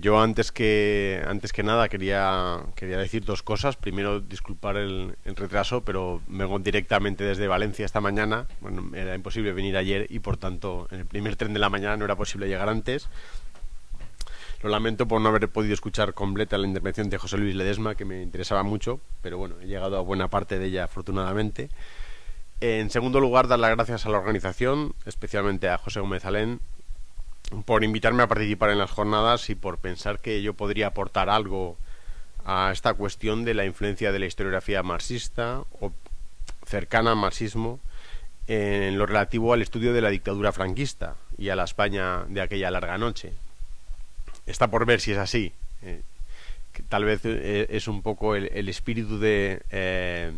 Yo antes que antes que nada quería quería decir dos cosas. Primero disculpar el, retraso, pero vengo directamente desde Valencia esta mañana. Bueno, era imposible venir ayer y por tanto en el primer tren de la mañana no era posible llegar antes. Lo lamento por no haber podido escuchar completa la intervención de José Luis Ledesma, que me interesaba mucho, pero bueno, he llegado a buena parte de ella afortunadamente. En segundo lugar, dar las gracias a la organización, especialmente a José Gómez Alén, por invitarme a participar en las jornadas y por pensar que yo podría aportar algo a esta cuestión de la influencia de la historiografía marxista o cercana al marxismo en lo relativo al estudio de la dictadura franquista y a la España de aquella larga noche. Está por ver si es así. Eh, tal vez eh, es un poco el, espíritu de eh,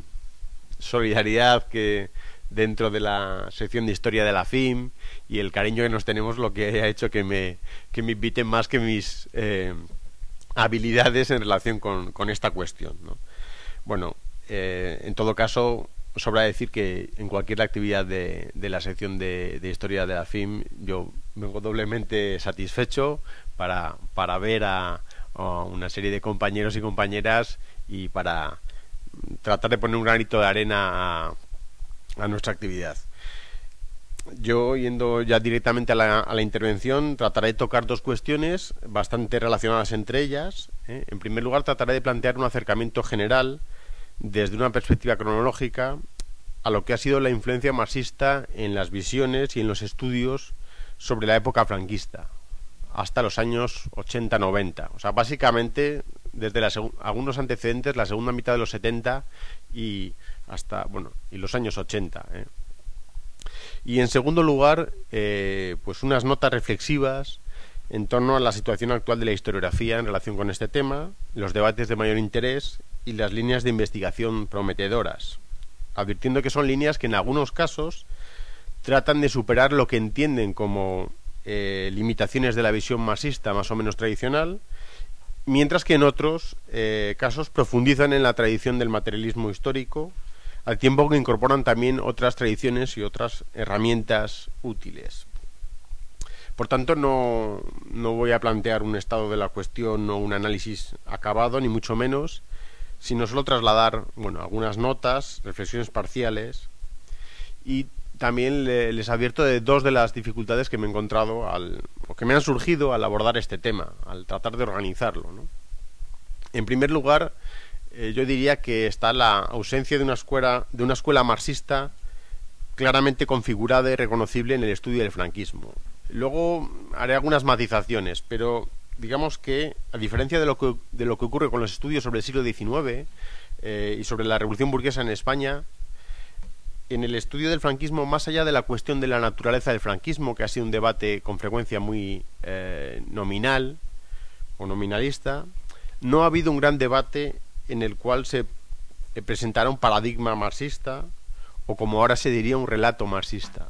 solidaridad que dentro de la sección de historia de la FIM y el cariño que nos tenemos lo que ha hecho que me, que me inviten más que mis eh, habilidades en relación con, con esta cuestión. ¿no? Bueno, eh, en todo caso, sobra decir que en cualquier actividad de, de la sección de, de, historia de la FIM yo vengo doblemente satisfecho para, para ver a, a una serie de compañeros y compañeras y para tratar de poner un granito de arena a, nuestra actividad. Yo, yendo ya directamente a la, intervención, trataré de tocar dos cuestiones bastante relacionadas entre ellas. ¿eh? En primer lugar, trataré de plantear un acercamiento general desde una perspectiva cronológica a lo que ha sido la influencia marxista en las visiones y en los estudios sobre la época franquista, hasta los años 80-90. O sea, básicamente desde algunos antecedentes, la segunda mitad de los 70 y hasta, bueno, y los años 80. ¿eh? Y en segundo lugar, eh, pues unas notas reflexivas en torno a la situación actual de la historiografía en relación con este tema, los debates de mayor interés y las líneas de investigación prometedoras, advirtiendo que son líneas que en algunos casos tratan de superar lo que entienden como eh, limitaciones de la visión marxista más o menos tradicional, mientras que en otros casos profundizan en la tradición del materialismo histórico, al tiempo que incorporan también otras tradiciones y otras herramientas útiles. Por tanto, no, no voy a plantear un estado de la cuestión o un análisis acabado, ni mucho menos, sino solo trasladar bueno, algunas notas, reflexiones parciales y también les advierto de dos de las dificultades que me he encontrado al, o que me han surgido al abordar este tema, al tratar de organizarlo. En primer lugar, eh, yo diría que está la ausencia de una escuela, de una escuela marxista claramente configurada y reconocible en el estudio del franquismo. Luego haré algunas matizaciones, pero digamos que, a diferencia de lo que, de lo que ocurre con los estudios sobre el siglo XIX eh, y sobre la revolución burguesa en España, en el estudio del franquismo, más allá de la cuestión de la naturaleza del franquismo, que ha sido un debate con frecuencia muy eh, nominal o nominalista, no ha habido un gran debate en el cual se presentara un paradigma marxista o como ahora se diría un relato marxista.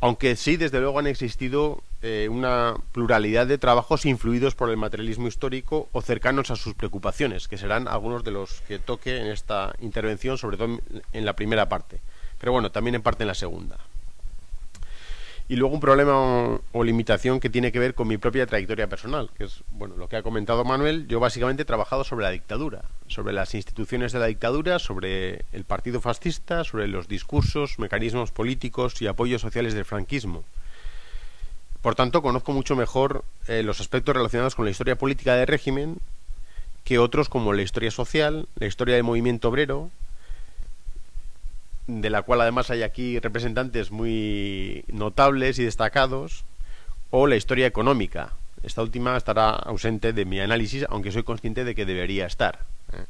Aunque sí, desde luego han existido eh, una pluralidad de trabajos influidos por el materialismo histórico o cercanos a sus preocupaciones, que serán algunos de los que toque en esta intervención, sobre todo en la primera parte. Pero bueno, también en parte en la segunda. Y luego un problema o, limitación que tiene que ver con mi propia trayectoria personal, que es bueno lo que ha comentado Manuel. Yo básicamente he trabajado sobre la dictadura, sobre las instituciones de la dictadura, sobre el partido fascista, sobre los discursos, mecanismos políticos y apoyos sociales del franquismo. Por tanto, conozco mucho mejor eh, los aspectos relacionados con la historia política del régimen que otros como la historia social, la historia del movimiento obrero, de la cual además hay aquí representantes muy notables y destacados, o la historia económica. Esta última estará ausente de mi análisis, aunque soy consciente de que debería estar. ¿eh?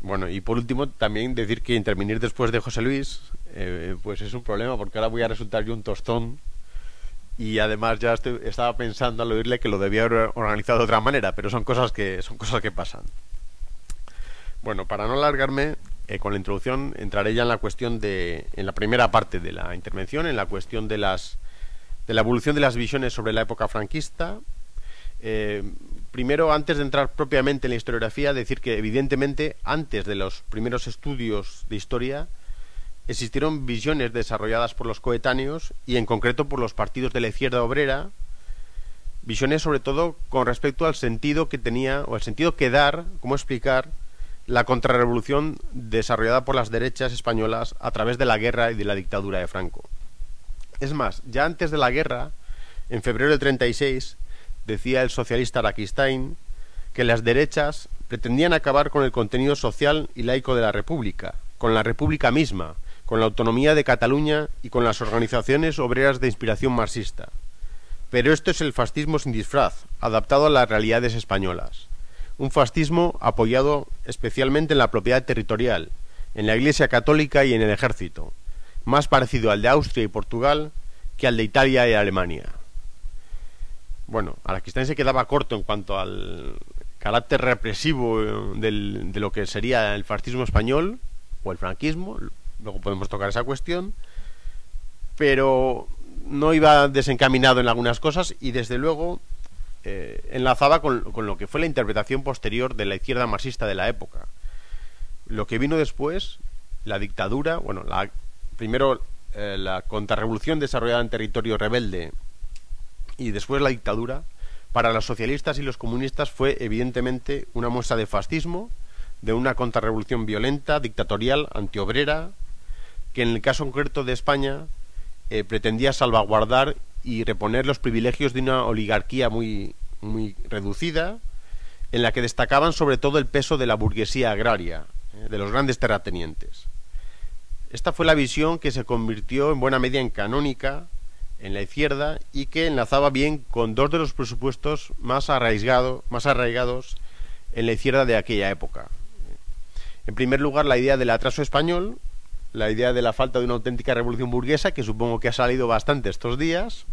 Bueno, y por último, también decir que intervenir después de José Luis, eh, pues es un problema, porque ahora voy a resultar yo un tostón y además ya estaba pensando al oírle que lo debía haber organizado de otra manera, pero son cosas que son cosas que pasan. Bueno, para no alargarme eh, con la introducción entraré ya en la cuestión de en la primera parte de la intervención, en la cuestión de las de la evolución de las visiones sobre la época franquista. Eh, primero, antes de entrar propiamente en la historiografía, decir que evidentemente antes de los primeros estudios de historia existieron visiones desarrolladas por los coetáneos y en concreto por los partidos de la izquierda obrera Visiones sobre todo con respecto al sentido que tenía, o el sentido que dar, cómo explicar la contrarrevolución desarrollada por las derechas españolas a través de la guerra y de la dictadura de Franco. Es más, ya antes de la guerra, en febrero del 36, decía el socialista Araquistain que las derechas pretendían acabar con el contenido social y laico de la República, con la República misma, con la autonomía de Cataluña y con las organizaciones obreras de inspiración marxista. Pero esto es el fascismo sin disfraz, adaptado a las realidades españolas. Un fascismo apoyado especialmente en la propiedad territorial, en la Iglesia católica y en el ejército, más parecido al de Austria y Portugal que al de Italia y Alemania. Bueno, Araquistán se quedaba corto en cuanto al carácter represivo eh, de lo que sería el fascismo español o el franquismo, luego podemos tocar esa cuestión, pero no iba desencaminado en algunas cosas y desde luego eh, enlazaba con, lo que fue la interpretación posterior de la izquierda marxista de la época. Lo que vino después, la dictadura, bueno, la, primero eh, la contrarrevolución desarrollada en territorio rebelde y después la dictadura, para los socialistas y los comunistas fue evidentemente una muestra de fascismo, de una contrarrevolución violenta, dictatorial, antiobrera, que en el caso concreto de España eh, pretendía salvaguardar y reponer los privilegios de una oligarquía muy, muy reducida, en la que destacaban sobre todo el peso de la burguesía agraria, eh, de los grandes terratenientes. Esta fue la visión que se convirtió en buena medida en canónica en la izquierda y que enlazaba bien con dos de los presupuestos más, más arraigados en la izquierda de aquella época. En primer lugar, la idea del atraso español, la idea de la falta de una auténtica revolución burguesa, que supongo que ha salido bastante estos días,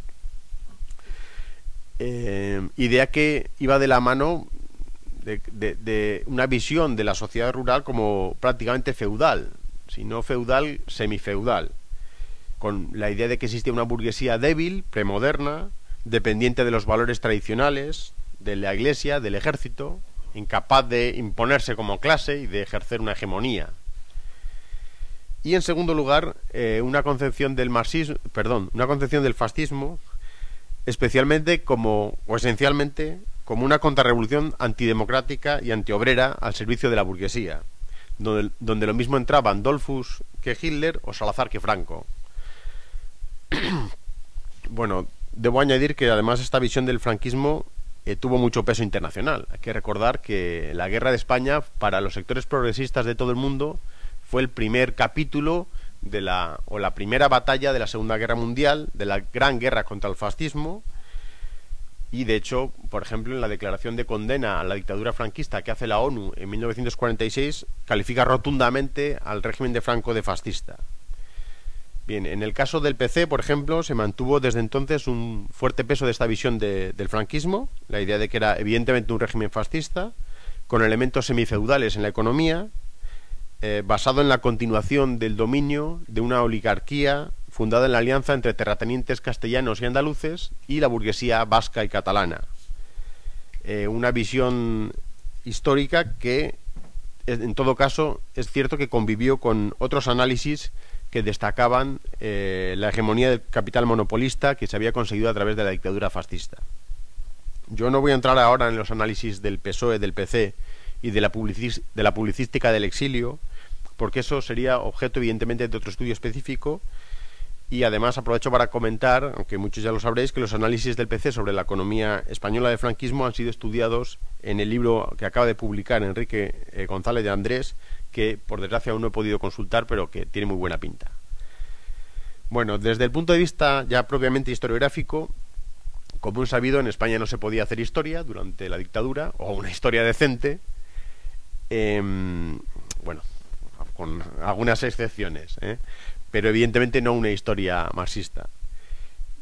eh, idea que iba de la mano de, de, una visión de la sociedad rural como prácticamente feudal, si no feudal, semifeudal, con la idea de que existía una burguesía débil, premoderna, dependiente de los valores tradicionales, de la iglesia, del ejército, incapaz de imponerse como clase y de ejercer una hegemonía. Y en segundo lugar, eh, una concepción del marxismo, perdón, una concepción del fascismo, especialmente como, o esencialmente, como una contrarrevolución antidemocrática y antiobrera al servicio de la burguesía, donde, donde lo mismo entraban Dolfus que Hitler o Salazar que Franco. bueno, debo añadir que además esta visión del franquismo eh, tuvo mucho peso internacional. Hay que recordar que la guerra de España para los sectores progresistas de todo el mundo fue el primer capítulo de la, o la primera batalla de la Segunda Guerra Mundial, de la gran guerra contra el fascismo. Y de hecho, por ejemplo, en la declaración de condena a la dictadura franquista que hace la ONU en 1946, califica rotundamente al régimen de Franco de fascista. Bien, en el caso del PC, por ejemplo, se mantuvo desde entonces un fuerte peso de esta visión del franquismo, la idea de que era evidentemente un régimen fascista, con elementos semifeudales en la economía, eh, basado en la continuación del dominio de una oligarquía fundada en la alianza entre terratenientes castellanos y andaluces y la burguesía vasca y catalana. Eh, una visión histórica que, en todo caso, es cierto que convivió con otros análisis que destacaban eh, la hegemonía del capital monopolista que se había conseguido a través de la dictadura fascista. Yo no voy a entrar ahora en los análisis del PSOE, del PC y de la, de la publicística del exilio, porque eso sería objeto evidentemente de otro estudio específico. Y además aprovecho para comentar, aunque muchos ya lo sabréis, que los análisis del PC sobre la economía española del franquismo han sido estudiados en el libro que acaba de publicar Enrique eh, González de Andrés, que por desgracia aún no he podido consultar, pero que tiene muy buena pinta. Bueno, desde el punto de vista ya propiamente historiográfico, como un sabido, en España no se podía hacer historia durante la dictadura, o una historia decente. Em, bueno, con algunas excepciones, ¿eh? pero evidentemente no una historia marxista.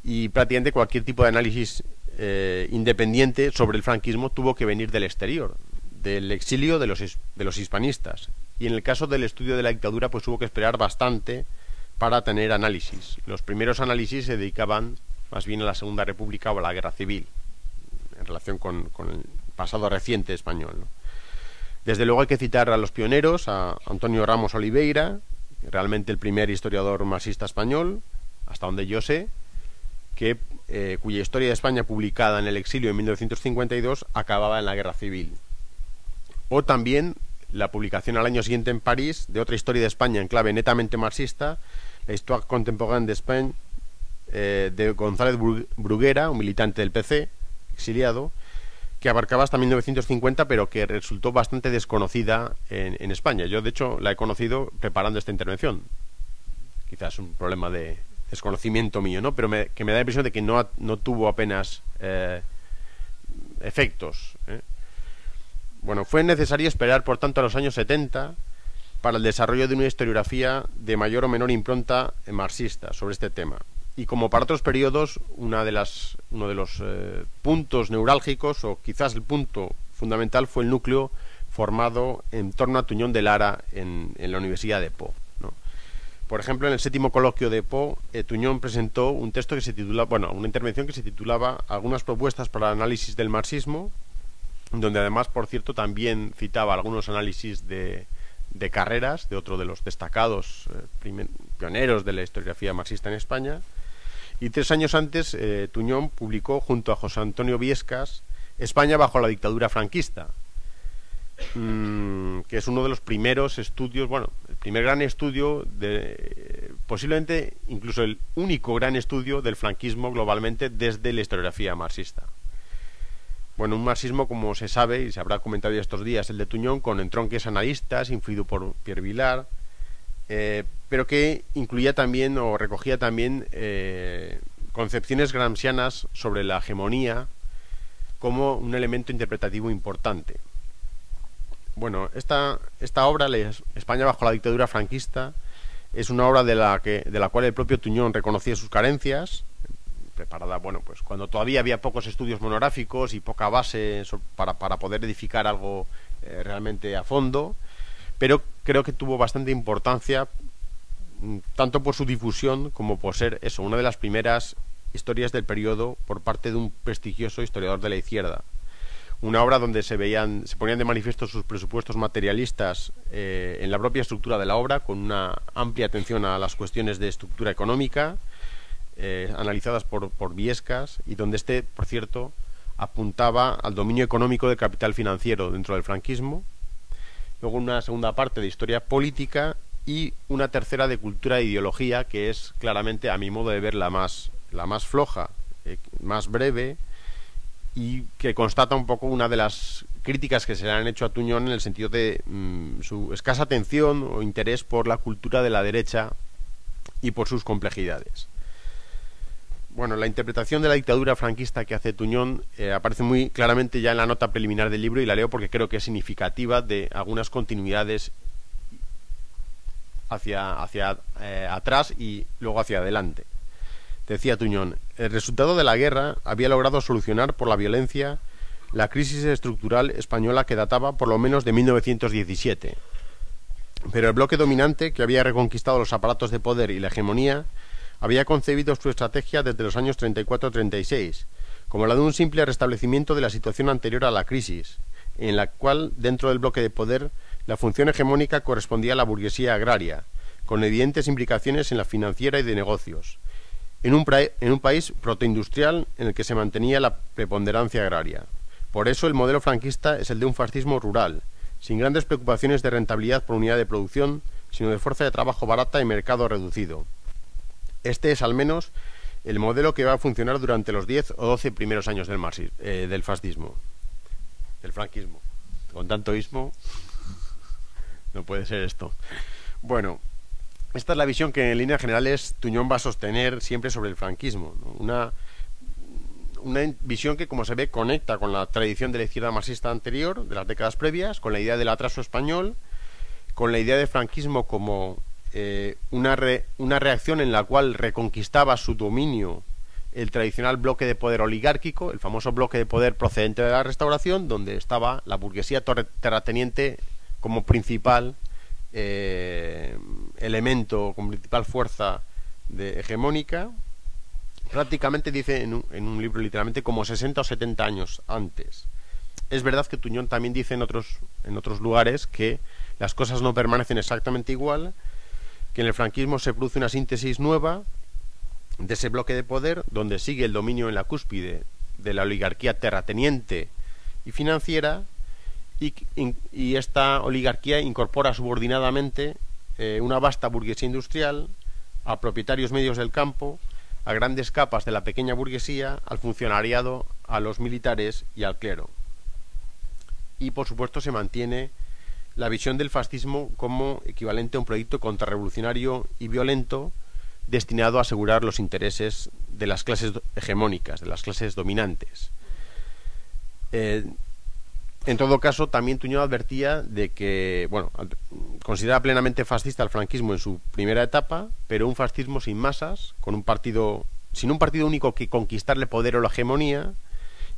Y prácticamente cualquier tipo de análisis eh, independiente sobre el franquismo tuvo que venir del exterior, del exilio de los, de los hispanistas. Y en el caso del estudio de la dictadura, pues hubo que esperar bastante para tener análisis. Los primeros análisis se dedicaban más bien a la Segunda República o a la Guerra Civil, en relación con, el pasado reciente español. Desde luego hay que citar a los pioneros, a Antonio Ramos Oliveira, realmente el primer historiador marxista español, hasta donde yo sé, eh, cuya historia de España publicada en el exilio en 1952 acababa en la guerra civil. O también la publicación al año siguiente en París de otra historia de España en clave netamente marxista, la Histoire contemporaine de España, eh, de González Bruguera, un militante del PC, exiliado, que abarcaba hasta 1950, pero que resultó bastante desconocida en, España. Yo, de hecho, la he conocido preparando esta intervención. Quizás un problema de desconocimiento mío, ¿no? Pero que me da la impresión de que no, no tuvo apenas eh, efectos. ¿eh? Bueno, fue necesario esperar, por tanto, a los años 70 para el desarrollo de una historiografía de mayor o menor impronta marxista sobre este tema. Y como para otros periodos, una de las, uno de los eh, puntos neurálgicos, o quizás el punto fundamental, fue el núcleo formado en torno a Tuñón de Lara en, la Universidad de Po. Por ejemplo, en el séptimo coloquio de Po, eh, Tuñón presentó un texto que se titula, bueno, una intervención que se titulaba Algunas propuestas para el análisis del marxismo, donde además, por cierto, también citaba algunos análisis de, de carreras de otro de los destacados eh, pioneros de la historiografía marxista en España, y tres años antes, eh, Tuñón publicó junto a José Antonio Viescas España bajo la dictadura franquista, mm, que es uno de los primeros estudios, bueno, el primer gran estudio, de, posiblemente incluso el único gran estudio del franquismo globalmente desde la historiografía marxista. Bueno, un marxismo, como se sabe y se habrá comentado ya estos días, el de Tuñón, con entronques analistas, influido por Pierre Vilar, eh, pero que incluía también o recogía también eh, concepciones gramscianas sobre la hegemonía como un elemento interpretativo importante. Bueno, esta, esta obra, España bajo la dictadura franquista, es una obra de la, que, de la cual el propio Tuñón reconocía sus carencias, preparada, bueno, pues cuando todavía había pocos estudios monográficos y poca base para, para poder edificar algo eh, realmente a fondo, pero creo que tuvo bastante importancia mm, tanto por su difusión como por ser eso, una de las primeras historias del periodo por parte de un prestigioso historiador de la izquierda. Una obra donde se veían, se ponían de manifiesto sus presupuestos materialistas eh, en la propia estructura de la obra, con una amplia atención a las cuestiones de estructura económica, eh, analizadas por, por Viescas, y donde este, por cierto, apuntaba al dominio económico del capital financiero dentro del franquismo, luego una segunda parte de historia política y una tercera de cultura e ideología que es claramente a mi modo de ver la más la más floja, eh, más breve y que constata un poco una de las críticas que se le han hecho a Tuñón en el sentido de mm, su escasa atención o interés por la cultura de la derecha y por sus complejidades. Bueno, la interpretación de la dictadura franquista que hace Tuñón eh, aparece muy claramente ya en la nota preliminar del libro y la leo porque creo que es significativa de algunas continuidades hacia, hacia eh, atrás y luego hacia adelante. Decía Tuñón, el resultado de la guerra había logrado solucionar por la violencia la crisis estructural española que databa por lo menos de 1917. Pero el bloque dominante, que había reconquistado los aparatos de poder y la hegemonía, había concebido su estrategia desde los años 34-36, como la de un simple restablecimiento de la situación anterior a la crisis, en la cual, dentro del bloque de poder, la función hegemónica correspondía a la burguesía agraria, con evidentes implicaciones en la financiera y de negocios, en un, en un país protoindustrial en el que se mantenía la preponderancia agraria. Por eso el modelo franquista es el de un fascismo rural, sin grandes preocupaciones de rentabilidad por unidad de producción, sino de fuerza de trabajo barata y mercado reducido. Este es al menos el modelo que va a funcionar durante los 10 o 12 primeros años del, eh, del fascismo, del franquismo. Con tanto ismo, no puede ser esto. Bueno, esta es la visión que en líneas generales Tuñón va a sostener siempre sobre el franquismo. Una, una visión que, como se ve, conecta con la tradición de la izquierda marxista anterior, de las décadas previas, con la idea del atraso español, con la idea del franquismo como eh, una, una reacción en la cual reconquistaba su dominio el tradicional bloque de poder oligárquico, el famoso bloque de poder procedente de la restauración, donde estaba la burguesía terrateniente como principal eh, elemento, como principal fuerza de hegemónica, prácticamente dice en un, en un, libro literalmente como 60 o 70 años antes. Es verdad que Tuñón también dice en otros, en otros lugares que las cosas no permanecen exactamente igual, que en el franquismo se produce una síntesis nueva de ese bloque de poder donde sigue el dominio en la cúspide de la oligarquía terrateniente y financiera y, esta oligarquía incorpora subordinadamente eh, una vasta burguesía industrial a propietarios medios del campo, a grandes capas de la pequeña burguesía, al funcionariado, a los militares y al clero. Y por supuesto se mantiene la visión del fascismo como equivalente a un proyecto contrarrevolucionario y violento destinado a asegurar los intereses de las clases hegemónicas, de las clases dominantes. Eh, en todo caso, también Tuñón advertía de que, bueno, considera plenamente fascista el franquismo en su primera etapa, pero un fascismo sin masas, con un partido, sin un partido único que conquistarle poder o la hegemonía,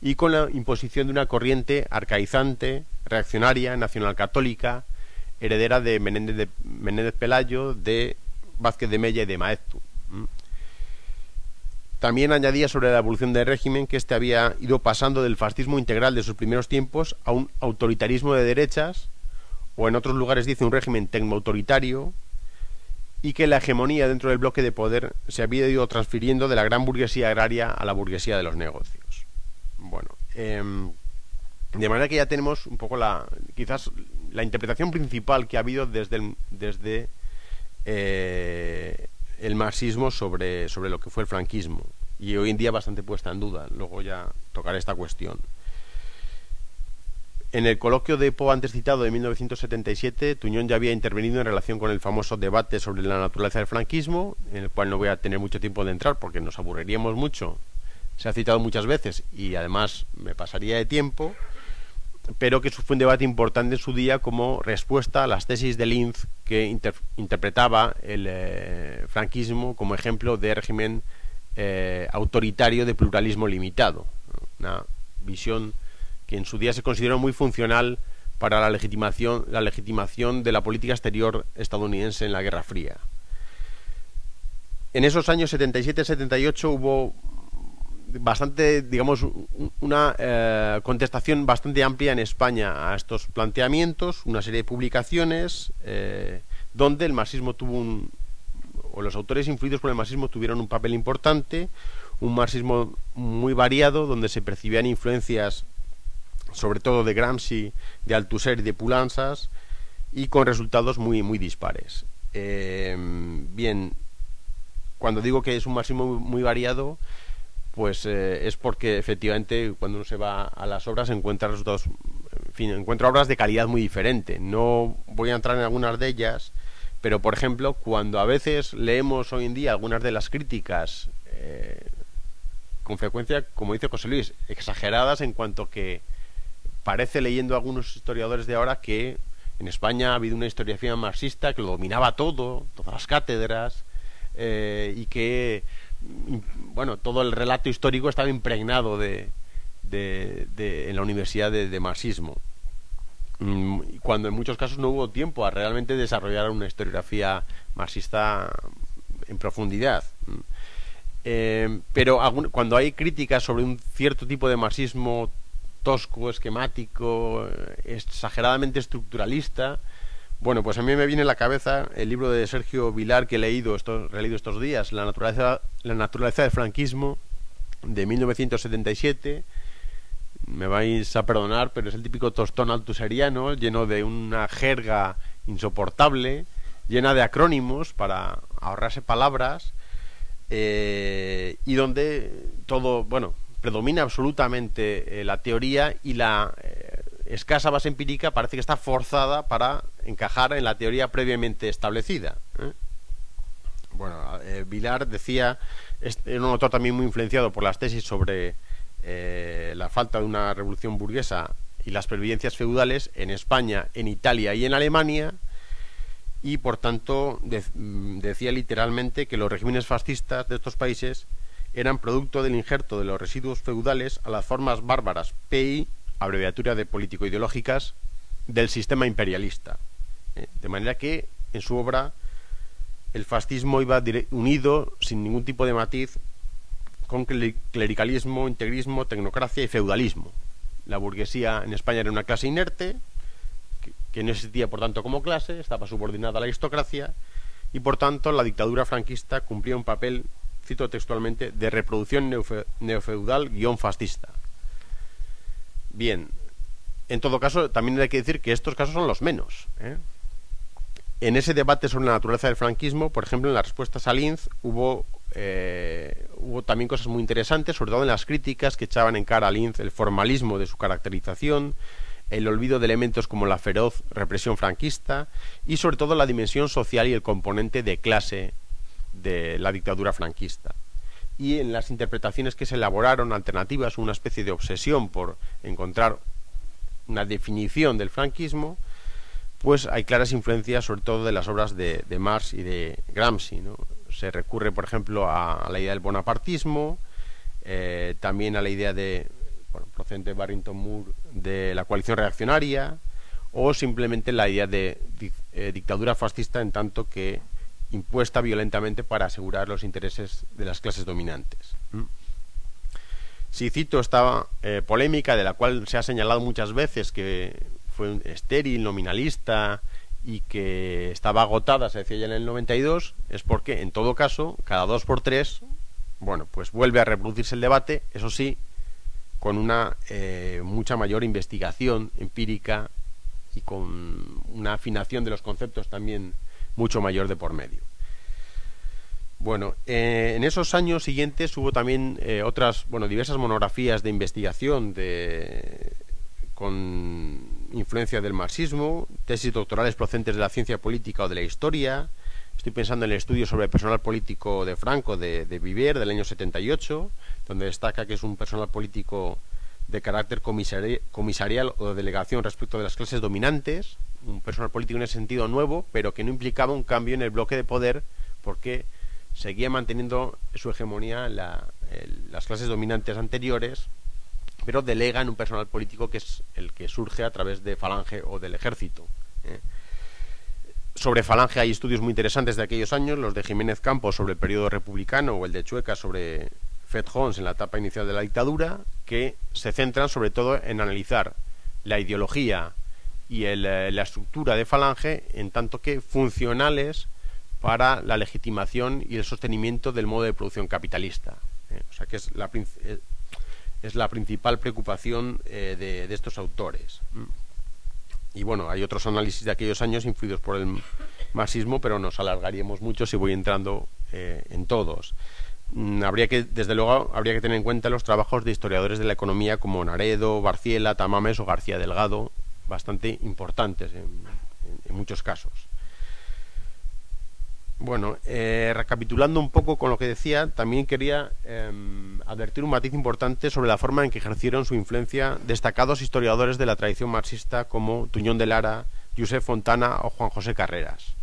y con la imposición de una corriente arcaizante, reaccionaria, nacional católica, heredera de Menéndez, de Menéndez Pelayo, de Vázquez de Mella y de Maeztu. También añadía sobre la evolución del régimen que éste había ido pasando del fascismo integral de sus primeros tiempos a un autoritarismo de derechas, o en otros lugares dice un régimen tecno-autoritario, y que la hegemonía dentro del bloque de poder se había ido transfiriendo de la gran burguesía agraria a la burguesía de los negocios. Bueno, em, de manera que ya tenemos un poco la, quizás la interpretación principal que ha habido desde, desde eh, el marxismo sobre, sobre lo que fue el franquismo y hoy en día bastante puesta en duda. Luego ya tocaré esta cuestión. En el coloquio de Po antes citado de 1977, Tuñón ya había intervenido en relación con el famoso debate sobre la naturaleza del franquismo, en el cual no voy a tener mucho tiempo de entrar porque nos aburriríamos mucho. Se ha citado muchas veces y además me pasaría de tiempo, pero que fue un debate importante en su día como respuesta a las tesis de Linz que interpretaba el eh, franquismo como ejemplo de régimen eh, autoritario de pluralismo limitado. Una visión que en su día se consideró muy funcional para la legitimación, la legitimación de la política exterior estadounidense en la Guerra Fría. En esos años 77-78 hubo bastante, digamos, una eh, contestación bastante amplia en España a estos planteamientos, una serie de publicaciones eh, donde el marxismo tuvo un, o los autores influidos por el marxismo tuvieron un papel importante, un marxismo muy variado, donde se percibían influencias sobre todo de Gramsci, de Althusser y de Poulanzas, y con resultados muy, muy dispares. Eh, bien, cuando digo que es un marxismo muy variado, pues eh, es porque efectivamente cuando uno se va a las obras encuentra resultados, en fin, encuentra obras de calidad muy diferente. No voy a entrar en algunas de ellas, pero por ejemplo, cuando a veces leemos hoy en día algunas de las críticas, eh, con frecuencia, como dice José Luis, exageradas en cuanto que parece leyendo algunos historiadores de ahora que en España ha habido una historiografía marxista que lo dominaba todo, todas las cátedras, eh, y que bueno, todo el relato histórico estaba impregnado de, en la universidad de, marxismo. Mm, cuando en muchos casos no hubo tiempo a realmente desarrollar una historiografía marxista en profundidad. Mm. Eh, pero cuando hay críticas sobre un cierto tipo de marxismo tosco, esquemático, eh, exageradamente estructuralista, bueno, pues a mí me viene a la cabeza el libro de Sergio Vilar que he leído estos, estos días, La naturaleza, la naturaleza del franquismo, de 1977. Me vais a perdonar, pero es el típico tostón altuseriano, lleno de una jerga insoportable, llena de acrónimos para ahorrarse palabras, eh, y donde todo, bueno, predomina absolutamente eh, la teoría y la eh, escasa base empírica parece que está forzada para encajar en la teoría previamente establecida. ¿eh? Bueno, eh, Vilar decía, era un autor también muy influenciado por las tesis sobre eh, la falta de una revolución burguesa y las previdencias feudales en España, en Italia y en Alemania, y por tanto mm, decía literalmente que los regímenes fascistas de estos países eran producto del injerto de los residuos feudales a las formas bárbaras PI, abreviatura de político-ideológicas, del sistema imperialista. ¿eh? de manera que en su obra el fascismo iba unido, sin ningún tipo de matiz, con clericalismo, integrismo, tecnocracia y feudalismo. La burguesía en España era una clase inerte, que, no existía por tanto como clase, estaba subordinada a la aristocracia, y por tanto la dictadura franquista cumplía un papel cito textualmente, de reproducción neofeudal guion fascista. Bien, en todo caso, también hay que decir que estos casos son los menos. ¿eh? En ese debate sobre la naturaleza del franquismo, por ejemplo, en la respuesta a Linz hubo, eh, hubo también cosas muy interesantes, sobre todo en las críticas que echaban en cara a Linz el formalismo de su caracterización, el olvido de elementos como la feroz represión franquista y sobre todo la dimensión social y el componente de clase de la dictadura franquista. Y en las interpretaciones que se elaboraron alternativas, una especie de obsesión por encontrar una definición del franquismo, pues hay claras influencias sobre todo de las obras de, Marx y de Gramsci. Se recurre, por ejemplo, a, la idea del bonapartismo, eh, también a la idea de, procedente de Barrington Moore, de la coalición reaccionaria, o simplemente la idea de eh, dictadura fascista en tanto que impuesta violentamente para asegurar los intereses de las clases dominantes. Si cito esta eh, polémica de la cual se ha señalado muchas veces que fue estéril, nominalista y que estaba agotada, se decía ya en el 92, es porque, en todo caso, cada dos por tres, bueno, pues vuelve a reproducirse el debate, eso sí, con una eh, mucha mayor investigación empírica y con una afinación de los conceptos también mucho mayor de por medio. Bueno, eh, en esos años siguientes hubo también eh, otras, bueno, diversas monografías de investigación de, con influencia del marxismo, tesis doctorales procedentes de la ciencia política o de la historia. Estoy pensando en el estudio sobre el personal político de Franco, de, de Vivier, del año 78, donde destaca que es un personal político de carácter comisarial o de delegación respecto de las clases dominantes, un personal político en ese sentido nuevo, pero que no implicaba un cambio en el bloque de poder, porque seguía manteniendo su hegemonía las clases dominantes anteriores, pero delega en un personal político que es el que surge a través de Falange o del ejército. ¿eh? Sobre Falange hay estudios muy interesantes de aquellos años, los de Jiménez Campos sobre el periodo republicano o el de Chueca sobre Fed Hons en la etapa inicial de la dictadura, que se centran sobre todo en analizar la ideología y eh, la estructura de Falange en tanto que funcionales para la legitimación y el sostenimiento del modo de producción capitalista. ¿eh? o sea que es la, eh, es la principal preocupación eh, de, estos autores. Y bueno, hay otros análisis de aquellos años influidos por el marxismo, pero nos alargaríamos mucho si voy entrando en todos. Mm, habría que, desde luego, habría que tener en cuenta los trabajos de historiadores de la economía como Naredo, Barciela, Tamames o García Delgado, bastante importantes en muchos casos. Bueno, eh, recapitulando un poco con lo que decía, también quería em, advertir un matiz importante sobre la forma en que ejercieron su influencia destacados historiadores de la tradición marxista como Tuñón de Lara, Josep Fontana o Juan José Carreras.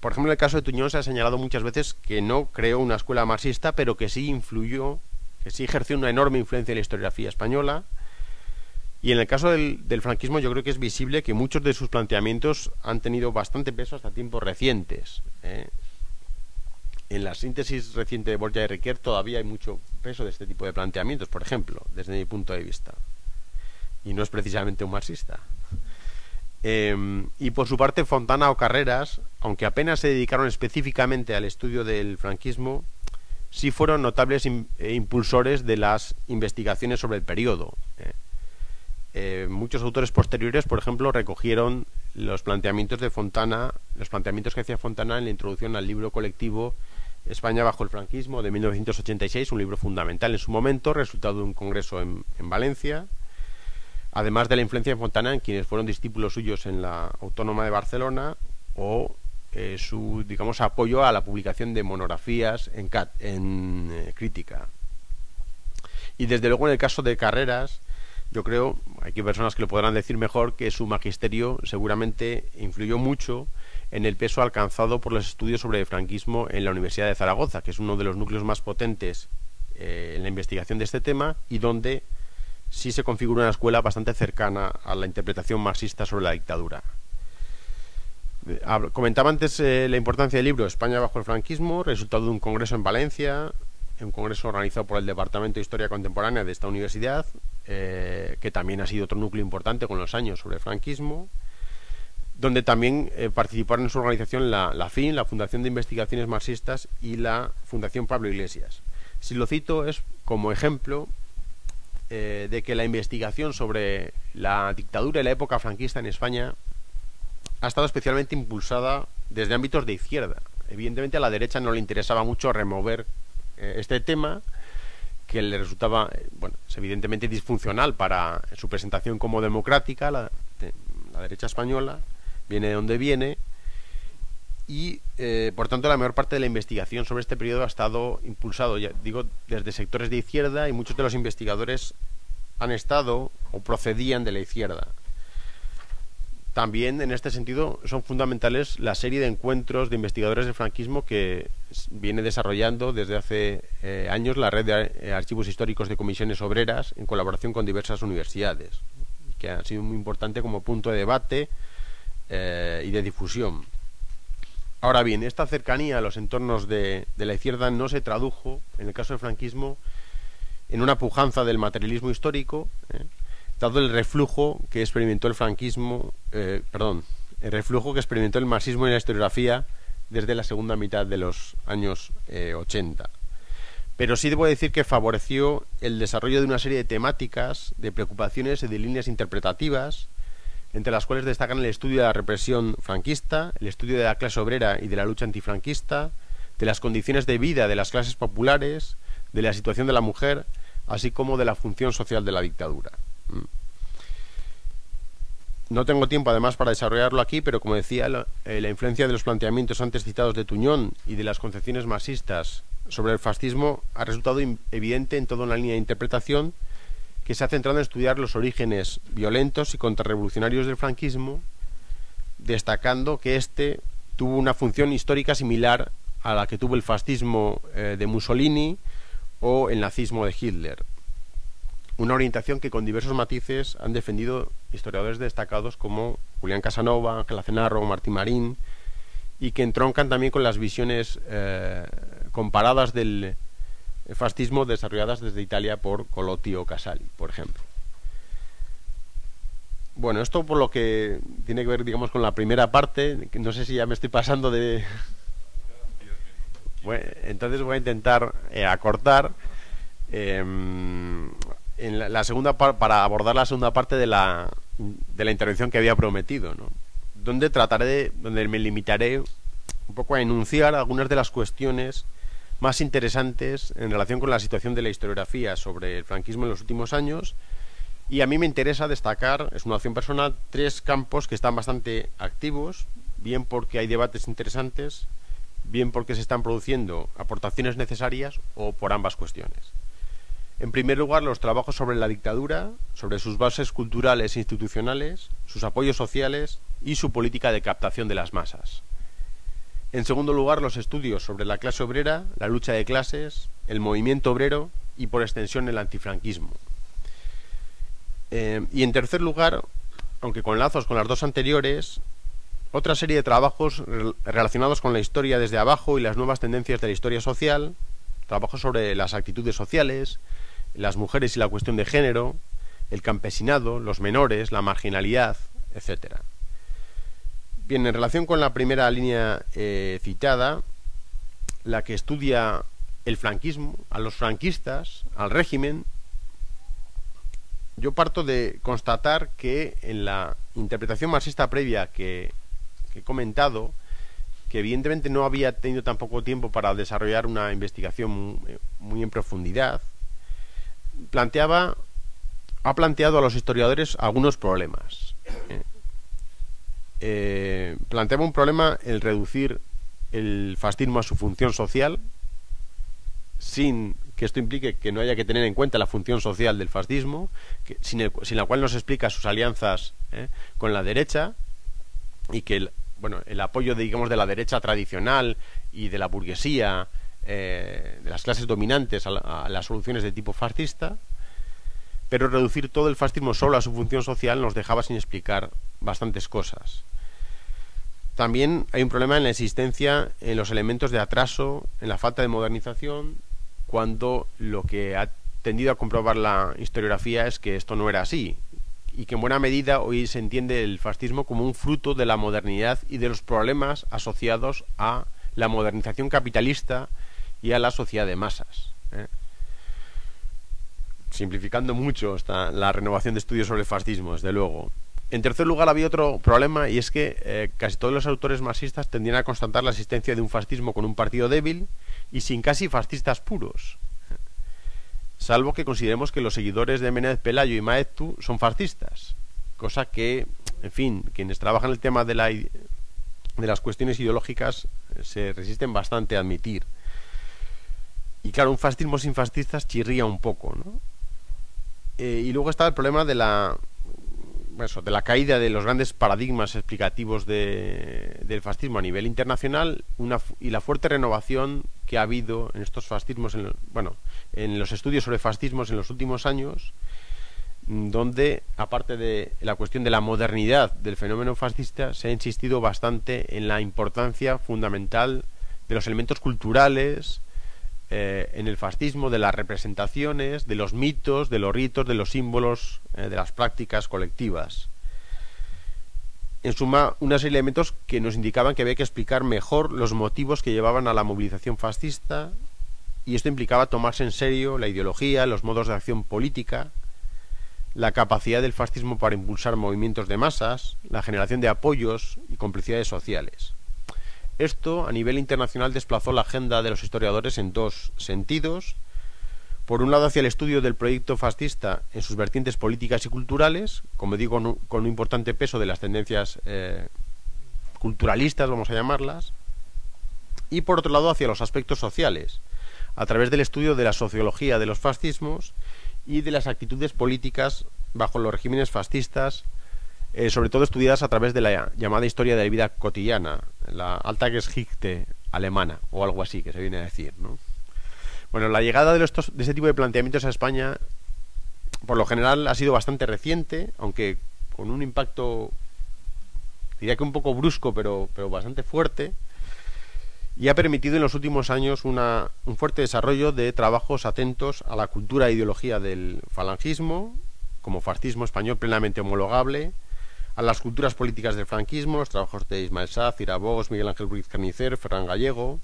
Por ejemplo, en el caso de Tuñón se ha señalado muchas veces que no creó una escuela marxista, pero que sí influyó, que sí ejerció una enorme influencia en la historiografía española, y en el caso del, franquismo yo creo que es visible que muchos de sus planteamientos han tenido bastante peso hasta tiempos recientes. ¿eh? En la síntesis reciente de Borja y Riquer todavía hay mucho peso de este tipo de planteamientos, por ejemplo, desde mi punto de vista. Y no es precisamente un marxista. Em, y por su parte, Fontana o Carreras, aunque apenas se dedicaron específicamente al estudio del franquismo, sí fueron notables eh, impulsores de las investigaciones sobre el periodo. ¿eh? Eh, muchos autores posteriores, por ejemplo, recogieron los planteamientos de Fontana, los planteamientos que hacía Fontana en la introducción al libro colectivo España bajo el franquismo de 1986, un libro fundamental en su momento, resultado de un congreso en, Valencia, además de la influencia de Fontana en quienes fueron discípulos suyos en la Autónoma de Barcelona o eh, su, digamos, apoyo a la publicación de monografías en, en eh, crítica. Y desde luego en el caso de Carreras, yo creo, hay personas que lo podrán decir mejor, que su magisterio seguramente influyó mucho en el peso alcanzado por los estudios sobre el franquismo en la Universidad de Zaragoza, que es uno de los núcleos más potentes eh, en la investigación de este tema y donde sí se configura una escuela bastante cercana a la interpretación marxista sobre la dictadura. Comentaba antes eh, la importancia del libro España bajo el franquismo, resultado de un congreso en Valencia, un congreso organizado por el Departamento de Historia Contemporánea de esta universidad, eh, que también ha sido otro núcleo importante con los años sobre el franquismo. donde también eh, participaron en su organización la, FIN, la Fundación de Investigaciones Marxistas, y la Fundación Pablo Iglesias. Si lo cito es como ejemplo eh, de que la investigación sobre la dictadura y la época franquista en España ha estado especialmente impulsada desde ámbitos de izquierda. Evidentemente a la derecha no le interesaba mucho remover este tema, que le resultaba, bueno, es evidentemente disfuncional para su presentación como democrática, la derecha española, viene de donde viene y eh, por tanto la mayor parte de la investigación sobre este periodo ha estado impulsado, ya digo, desde sectores de izquierda y muchos de los investigadores han estado o procedían de la izquierda. También en este sentido son fundamentales la serie de encuentros de investigadores del franquismo que viene desarrollando desde hace eh, años la red de eh, archivos históricos de comisiones obreras en colaboración con diversas universidades, que ha sido muy importante como punto de debate eh, y de difusión. Ahora bien, esta cercanía a los entornos de, la izquierda no se tradujo, en el caso del franquismo, en una pujanza del materialismo histórico, dado el reflujo que experimentó el franquismo, eh, perdón, el reflujo que experimentó el marxismo en la historiografía desde la segunda mitad de los años 80. Pero sí debo decir que favoreció el desarrollo de una serie de temáticas, de preocupaciones y de líneas interpretativas entre las cuales destacan el estudio de la represión franquista, el estudio de la clase obrera y de la lucha antifranquista, de las condiciones de vida de las clases populares, de la situación de la mujer, así como de la función social de la dictadura. Mm. No tengo tiempo además para desarrollarlo aquí, pero como decía, la, eh, la, influencia de los planteamientos antes citados de Tuñón y de las concepciones marxistas sobre el fascismo ha resultado evidente en toda una línea de interpretación que se ha centrado en estudiar los orígenes violentos y contrarrevolucionarios del franquismo, destacando que éste tuvo una función histórica similar a la que tuvo el fascismo eh, de Mussolini o el nazismo de Hitler. Una orientación que con diversos matices han defendido historiadores destacados como Julián Casanova, Ángela Cenarro, Martín Marín, y que entroncan también con las visiones eh, comparadas del, fascismo desarrolladas desde Italia por Colotti o Casali, por ejemplo. Bueno, esto por lo que tiene que ver, digamos, con la primera parte, no sé si ya me estoy pasando de... Bueno, entonces voy a intentar eh, acortar em, en la, segunda para abordar la segunda parte de la, de la intervención que había prometido, ¿no? Donde trataré, de, donde me limitaré un poco a enunciar algunas de las cuestiones más interesantes en relación con la situación de la historiografía sobre el franquismo en los últimos años. Y a mí me interesa destacar, es una opción personal, tres campos que están bastante activos, bien porque hay debates interesantes, bien porque se están produciendo aportaciones necesarias o por ambas cuestiones. En primer lugar, los trabajos sobre la dictadura, sobre sus bases culturales e institucionales, sus apoyos sociales y su política de captación de las masas. En segundo lugar, los estudios sobre la clase obrera, la lucha de clases, el movimiento obrero y, por extensión, el antifranquismo. Eh, y en tercer lugar, aunque con lazos con las dos anteriores, otra serie de trabajos relacionados con la historia desde abajo y las nuevas tendencias de la historia social, trabajos sobre las actitudes sociales, las mujeres y la cuestión de género, el campesinado, los menores, la marginalidad, etcétera. Bien, en relación con la primera línea eh, citada, la que estudia el franquismo, a los franquistas, al régimen, yo parto de constatar que en la interpretación marxista previa que, he comentado, que evidentemente no había tenido tampoco tiempo para desarrollar una investigación muy, en profundidad, planteaba, ha planteado a los historiadores algunos problemas. ¿eh? eh, planteaba un problema el reducir el fascismo a su función social, sin que esto implique que no haya que tener en cuenta la función social del fascismo, que, sin, la cual nos explica sus alianzas eh, con la derecha y que el, bueno, el apoyo digamos, de la derecha tradicional y de la burguesía, eh, de las clases dominantes a las soluciones de tipo fascista, pero reducir todo el fascismo solo a su función social nos dejaba sin explicar bastantes cosas. También hay un problema en la existencia en los elementos de atraso, en la falta de modernización, cuando lo que ha tendido a comprobar la historiografía es que esto no era así y que en buena medida hoy se entiende el fascismo como un fruto de la modernidad y de los problemas asociados a la modernización capitalista y a la sociedad de masas. ¿eh? Simplificando mucho está la renovación de estudios sobre el fascismo, desde luego. En tercer lugar, había otro problema y es que eh, casi todos los autores marxistas tendían a constatar la existencia de un fascismo con un partido débil y sin casi fascistas puros. Salvo que consideremos que los seguidores de Menéndez Pelayo y Maeztu son fascistas, cosa que, en fin, quienes trabajan el tema de, la, de las cuestiones ideológicas eh, se resisten bastante a admitir. Y claro, un fascismo sin fascistas chirría un poco, ¿no? Eh, y luego está el problema de la, eso, de la caída de los grandes paradigmas explicativos de, del fascismo a nivel internacional una, y la fuerte renovación que ha habido en estos fascismos, en, bueno, en los estudios sobre fascismos en los últimos años, donde, aparte de la cuestión de la modernidad del fenómeno fascista, se ha insistido bastante en la importancia fundamental de los elementos culturales, eh, en el fascismo de las representaciones, de los mitos, de los ritos, de los símbolos, eh, de las prácticas colectivas. En suma, una serie de elementos que nos indicaban que había que explicar mejor los motivos que llevaban a la movilización fascista y esto implicaba tomarse en serio la ideología, los modos de acción política, la capacidad del fascismo para impulsar movimientos de masas, la generación de apoyos y complicidades sociales. Esto, a nivel internacional, desplazó la agenda de los historiadores en dos sentidos. Por un lado, hacia el estudio del proyecto fascista en sus vertientes políticas y culturales, como digo, con un importante peso de las tendencias eh, culturalistas, vamos a llamarlas, y por otro lado, hacia los aspectos sociales, a través del estudio de la sociología de los fascismos y de las actitudes políticas bajo los regímenes fascistas eh, sobre todo estudiadas a través de la llamada historia de la vida cotidiana, la alta Geschichte alemana, o algo así, que se viene a decir. ¿no? Bueno, la llegada de, estos, de este tipo de planteamientos a España, por lo general, ha sido bastante reciente, aunque con un impacto, diría que un poco brusco, pero, pero bastante fuerte, y ha permitido en los últimos años una, un fuerte desarrollo de trabajos atentos a la cultura e ideología del falangismo, como fascismo español plenamente homologable, a las culturas políticas del franquismo, los trabajos de Ismael Sá, Cirabogos, Miguel Ángel Ruiz Carnicer, Ferran Gallego,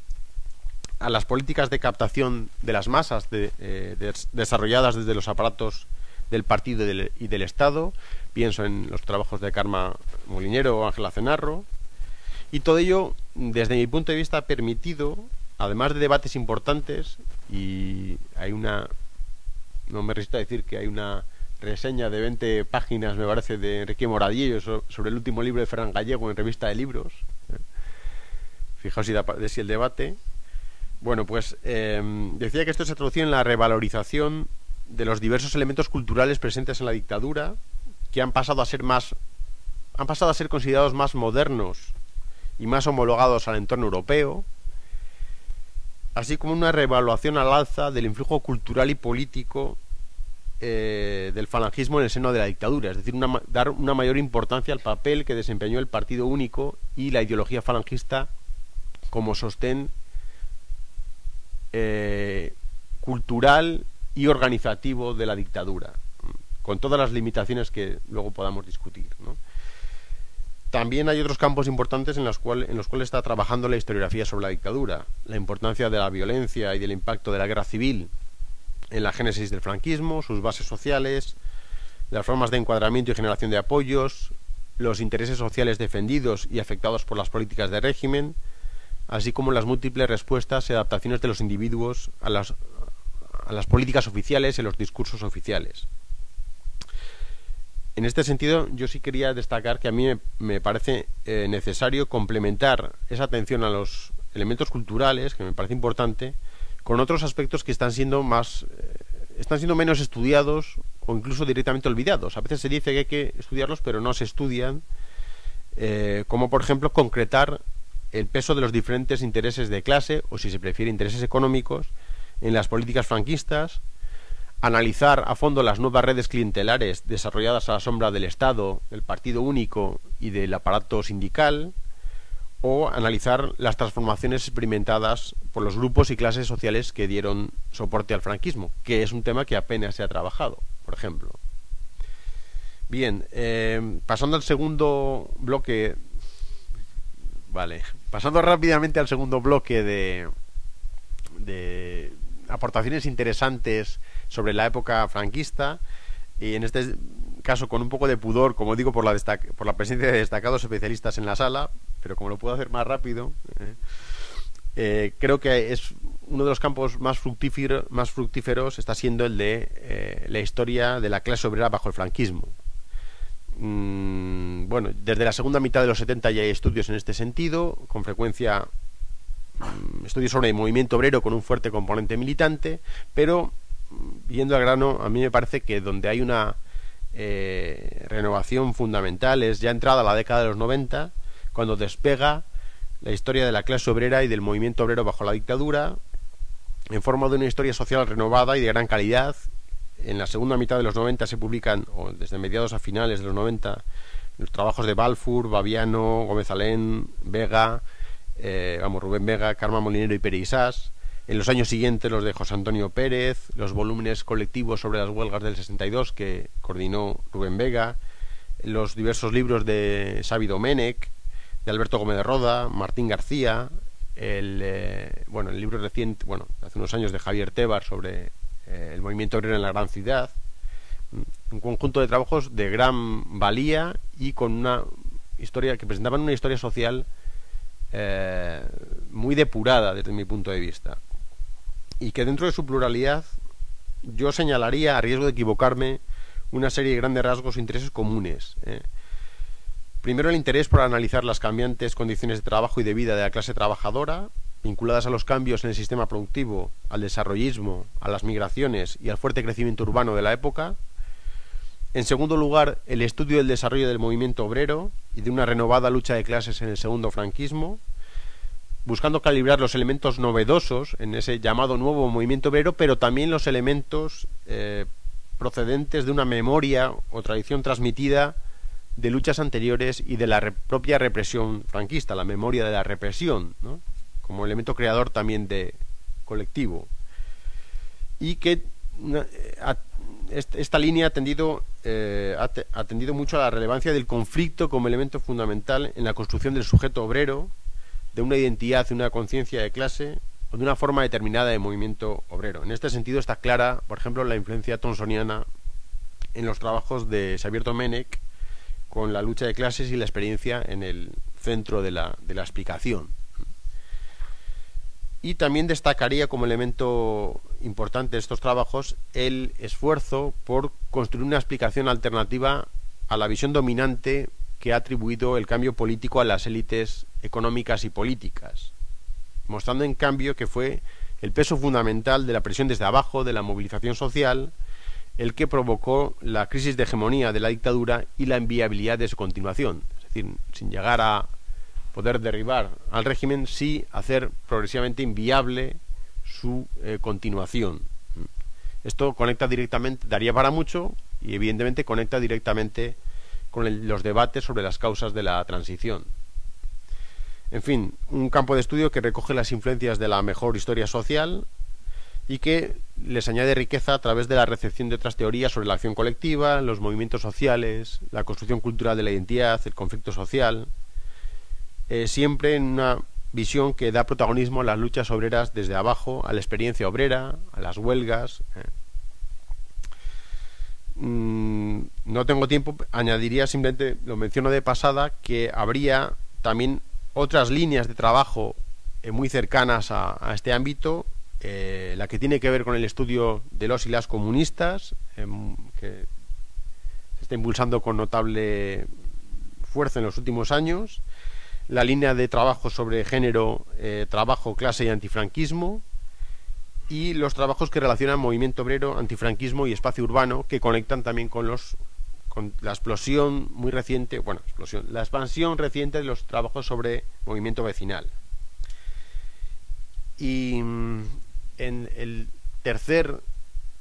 a las políticas de captación de las masas eh, desarrolladas desde los aparatos del partido y del, Estado, pienso en los trabajos de Karma Molinero o Ángela Cenarro, y todo ello, desde mi punto de vista, ha permitido, además de debates importantes, y hay una, no me resisto a decir que hay una reseña de 20 páginas, me parece, de Enrique Moradillo sobre el último libro de Ferran Gallego en revista de libros. ¿eh? Fijaos si, da, si el debate. Bueno, pues em, decía que esto se traducía en la revalorización de los diversos elementos culturales presentes en la dictadura, que han pasado a ser más, han pasado a ser considerados más modernos y más homologados al entorno europeo, así como una revaluación al alza del influjo cultural y político eh, del falangismo en el seno de la dictadura, es decir, dar una mayor importancia al papel que desempeñó el partido único y la ideología falangista como sostén eh, cultural y organizativo de la dictadura, con todas las limitaciones que luego podamos discutir. También hay otros campos importantes en los, en los cuales está trabajando la historiografía sobre la dictadura, la importancia de la violencia y del impacto de la guerra civil en la génesis del franquismo, sus bases sociales, las formas de encuadramiento y generación de apoyos, los intereses sociales defendidos y afectados por las políticas de régimen, así como las múltiples respuestas y adaptaciones de los individuos a las, a las políticas oficiales y los discursos oficiales. En este sentido, yo sí quería destacar que a mí me, parece eh, necesario complementar esa atención a los elementos culturales, que me parece importante, con otros aspectos que están siendo más eh, están siendo menos estudiados o incluso directamente olvidados. A veces se dice que hay que estudiarlos, pero no se estudian, eh, como por ejemplo concretar el peso de los diferentes intereses de clase, o si se prefiere intereses económicos, en las políticas franquistas, analizar a fondo las nuevas redes clientelares desarrolladas a la sombra del Estado, del Partido Único y del aparato sindical, o analizar las transformaciones experimentadas por los grupos y clases sociales que dieron soporte al franquismo, que es un tema que apenas se ha trabajado, por ejemplo. Bien, eh, pasando al segundo bloque. Vale, pasando rápidamente al segundo bloque de, de aportaciones interesantes sobre la época franquista y en este caso con un poco de pudor, como digo, por la, por la presencia de destacados especialistas en la sala, pero como lo puedo hacer más rápido, eh, eh, creo que es uno de los campos más, fructífero, más fructíferos está siendo el de eh, la historia de la clase obrera bajo el franquismo. Mm, bueno, desde la segunda mitad de los 70 ya hay estudios en este sentido, con frecuencia mm, estudios sobre el movimiento obrero con un fuerte componente militante, pero mm, yendo al grano, a mí me parece que donde hay una eh, renovación fundamental es ya entrada la década de los 90, cuando despega la historia de la clase obrera y del movimiento obrero bajo la dictadura, en forma de una historia social renovada y de gran calidad. En la segunda mitad de los 90 se publican, o desde mediados a finales de los 90, los trabajos de Balfour, Baviano, Gómez Alén, Vega, eh, vamos, Rubén Vega, Carmen Molinero y Pere Isás. En los años siguientes los de José Antonio Pérez, los volúmenes colectivos sobre las huelgas del 62 que coordinó Rubén Vega, los diversos libros de Xavi Domenech, de Alberto Gómez de Roda, Martín García, el, eh, bueno, el libro reciente, bueno, hace unos años de Javier Tebar sobre eh, el movimiento obrero en la gran ciudad, un conjunto de trabajos de gran valía y con una historia que presentaban una historia social eh, muy depurada desde mi punto de vista y que dentro de su pluralidad yo señalaría a riesgo de equivocarme una serie de grandes rasgos e intereses comunes Primero el interés por analizar las cambiantes condiciones de trabajo y de vida de la clase trabajadora, vinculadas a los cambios en el sistema productivo, al desarrollismo, a las migraciones y al fuerte crecimiento urbano de la época. En segundo lugar, el estudio del desarrollo del movimiento obrero y de una renovada lucha de clases en el segundo franquismo, buscando calibrar los elementos novedosos en ese llamado nuevo movimiento obrero, pero también los elementos eh, procedentes de una memoria o tradición transmitida de luchas anteriores y de la propia represión franquista, la memoria de la represión, como elemento creador también de colectivo. Y que eh, esta línea ha atendido, eh, ha atendido mucho a la relevancia del conflicto como elemento fundamental en la construcción del sujeto obrero, de una identidad, de una conciencia de clase o de una forma determinada de movimiento obrero. En este sentido está clara, por ejemplo, la influencia tonsoniana en los trabajos de Xavier Domenech con la lucha de clases y la experiencia en el centro de la, de la explicación. Y también destacaría como elemento importante de estos trabajos el esfuerzo por construir una explicación alternativa a la visión dominante que ha atribuido el cambio político a las élites económicas y políticas, mostrando en cambio que fue el peso fundamental de la presión desde abajo, de la movilización social, el que provocó la crisis de hegemonía de la dictadura y la inviabilidad de su continuación. Es decir, sin llegar a poder derribar al régimen, sí hacer progresivamente inviable su eh, continuación. Esto conecta directamente, daría para mucho y evidentemente conecta directamente con los debates sobre las causas de la transición. En fin, un campo de estudio que recoge las influencias de la mejor historia social y que les añade riqueza a través de la recepción de otras teorías sobre la acción colectiva, los movimientos sociales, la construcción cultural de la identidad, el conflicto social, eh, siempre en una visión que da protagonismo a las luchas obreras desde abajo, a la experiencia obrera, a las huelgas. Eh. Mm, no tengo tiempo, añadiría simplemente, lo menciono de pasada, que habría también otras líneas de trabajo eh, muy cercanas a este ámbito eh, la que tiene que ver con el estudio de los y las comunistas, em, que se está impulsando con notable fuerza en los últimos años, la línea de trabajo sobre género, eh, trabajo, clase y antifranquismo, y los trabajos que relacionan movimiento obrero, antifranquismo y espacio urbano, que conectan también con los con la explosión muy reciente, bueno, explosión, la expansión reciente de los trabajos sobre movimiento vecinal. Y, en el tercer,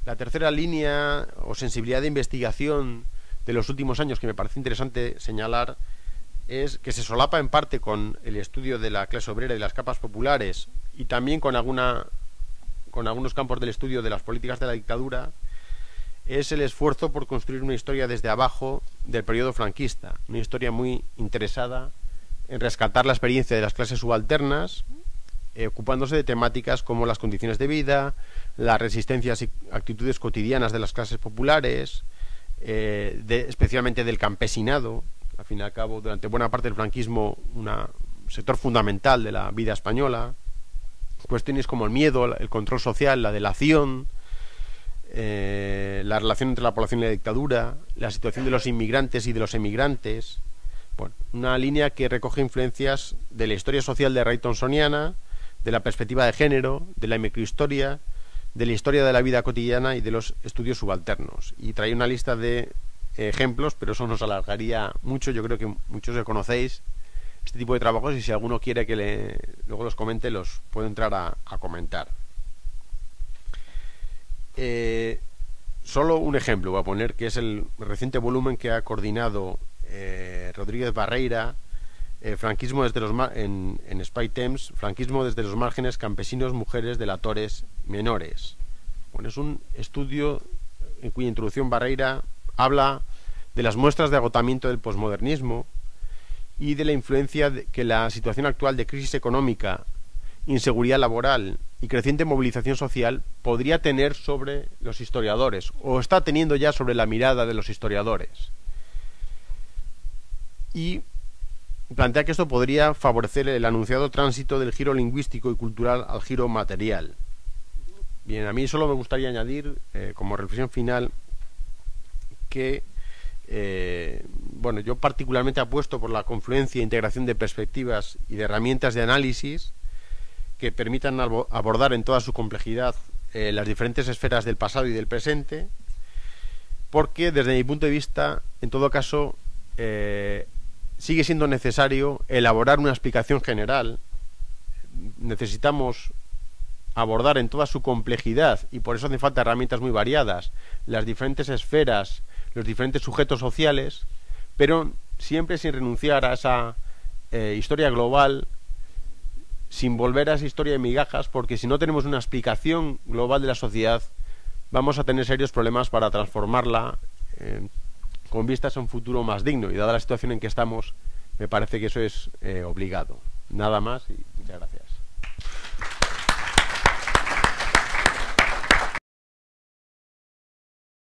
la tercera línea o sensibilidad de investigación de los últimos años que me parece interesante señalar es que se solapa en parte con el estudio de la clase obrera y las capas populares y también con alguna con algunos campos del estudio de las políticas de la dictadura es el esfuerzo por construir una historia desde abajo del periodo franquista, una historia muy interesada en rescatar la experiencia de las clases subalternas, eh, ocupándose de temáticas como las condiciones de vida, las resistencias y actitudes cotidianas de las clases populares, eh, especialmente del campesinado, al fin y al cabo, durante buena parte del franquismo, un sector fundamental de la vida española, cuestiones como el miedo, el control social, la delación, eh, la relación entre la población y la dictadura, la situación de los inmigrantes y de los emigrantes. Bueno, una línea que recoge influencias de la historia social de Raytonsoniana, de la perspectiva de género, de la microhistoria, de la historia de la vida cotidiana y de los estudios subalternos. Y trae una lista de ejemplos, pero eso nos alargaría mucho. Yo creo que muchos ya conocéis este tipo de trabajos y si alguno quiere que le, luego los comente, los puedo entrar a, comentar. Eh, solo un ejemplo voy a poner, que es el reciente volumen que ha coordinado eh, Rodríguez Barreira, eh, franquismo desde los en, Spy franquismo desde los márgenes campesinos, mujeres, delatores, menores. Bueno, es un estudio en cuya introducción Barreira habla de las muestras de agotamiento del posmodernismo y de la influencia que la situación actual de crisis económica, inseguridad laboral y creciente movilización social podría tener sobre los historiadores o está teniendo ya sobre la mirada de los historiadores. Y plantea que esto podría favorecer el anunciado tránsito del giro lingüístico y cultural al giro material. Bien, a mí solo me gustaría añadir, eh, como reflexión final, que eh, bueno, yo particularmente apuesto por la confluencia e integración de perspectivas y de herramientas de análisis que permitan abordar en toda su complejidad eh, las diferentes esferas del pasado y del presente, porque desde mi punto de vista, en todo caso, eh, sigue siendo necesario elaborar una explicación general. Necesitamos abordar en toda su complejidad y por eso hacen falta herramientas muy variadas las diferentes esferas los diferentes sujetos sociales, pero siempre sin renunciar a esa eh, historia global, sin volver a esa historia de migajas, porque si no tenemos una explicación global de la sociedad, vamos a tener serios problemas para transformarla eh, con vistas a un futuro más digno. Y dada la situación en que estamos, me parece que eso es eh, obligado. Nada más y muchas gracias.